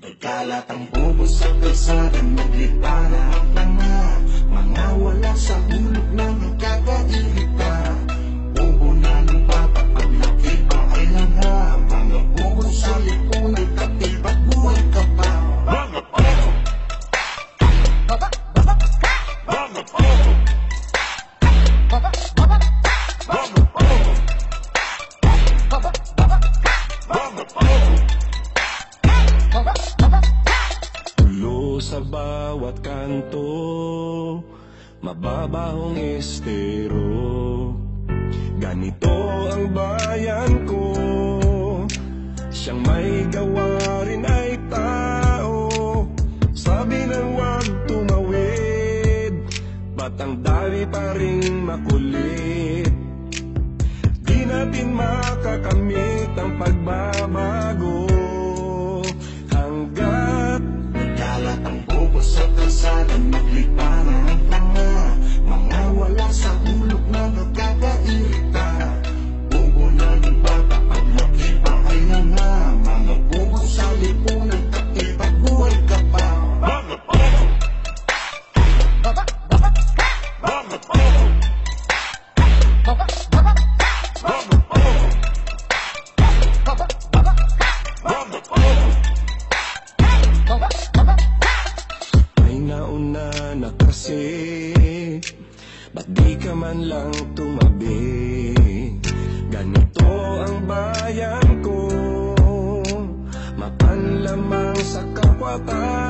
Nagkalat ang bubos sa kalsada, naglipara ang mga sa bawat kanto Mababahong estero. Ganito ang bayan ko Siyang may gawa rin ay tao. Sabi ng wag tumawid Ba't ang dali pa rin makulit? Di natin makakamit ang pagbabago. Ba't di ka man lang tumabi? Ganito ang bayan ko. Mapanlamang sa kapwatan